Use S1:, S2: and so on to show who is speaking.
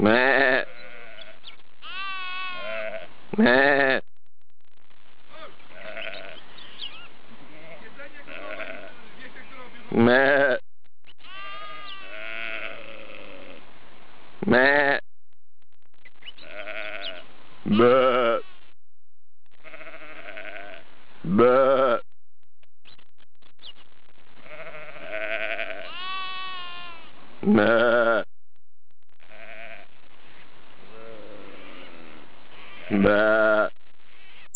S1: Meh. Meh. Meh. Meh. Buh. Buh. Meh. Nah